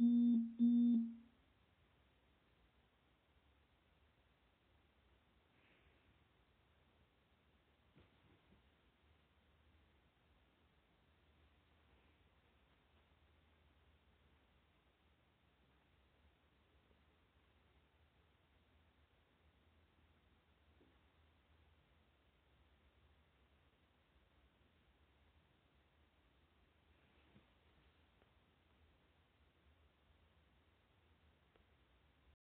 Mm-hmm.